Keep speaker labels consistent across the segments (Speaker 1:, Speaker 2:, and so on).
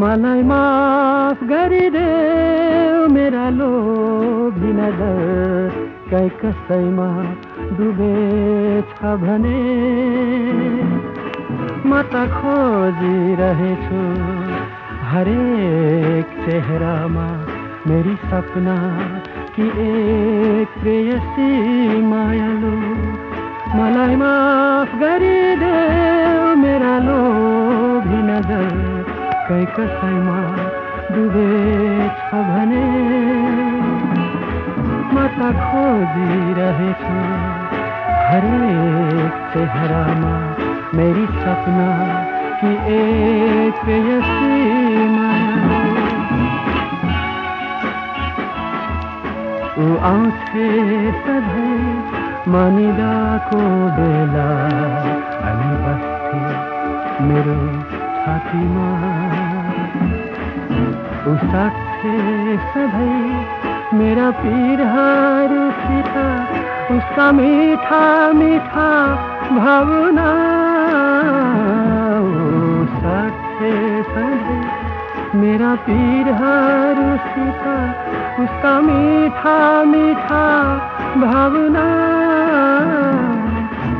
Speaker 1: मलाई माफ़ गरिदेऊ मेरा लोभी नज़र कै कसैमा डुबेछ भने म त खोजिरहेछु हरेक चेहरामा मेरी सपना कि एक प्रेयसी मायालु मलाई माफ़ गरिदेऊ मेरा लोभी नज़र कै कसैमा डुबेछ भने म त खोजिरहेछु हरेक चेहरामा मेरी सपना की एक ऊ आउँथे सधैँ बेला। सक्थे सधैँ मेरा पीरहरूसित उसका मीठा मीठा भावना। साथे सधैँ मेरा पीरहरूसित उसका मीठा मीठा भावना।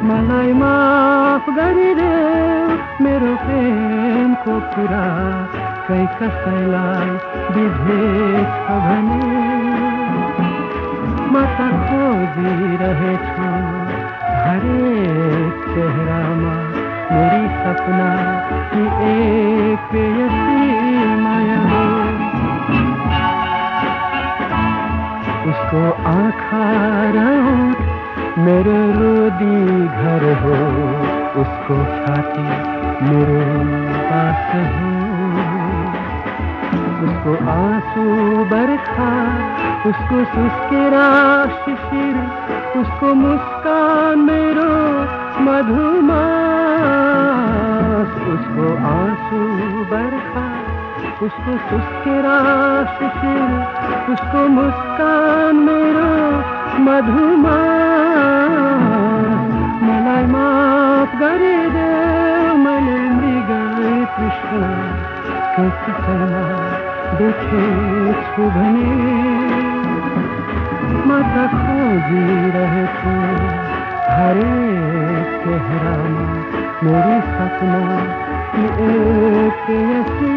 Speaker 1: मलाई माफ़ गरिदे मेरो प्रेमको कुरा कै कसैलाई बिझेछ भने म त खोजिरहेछु हरेक चेहरामा मेरी सपना कि एक प्रेयसी माया हो। उसको आँखा मेरो रोदी घर हो। उसको छाती मेरे पास हो। उसको आँसू बरखा, उसको सुस्केरा शिशिर उसको मुस्कान मेरो मधुमास, उसको आँसू बरखा, उसको सुस्केरा शिशिर उसको मुस्कान मेरो मधुमास। मलाई माफ़ गरिदे मैले मृग कृष्ण। देखेछु माता खोजी रहे थे हरे चेहरा मेरी सपना एक यसी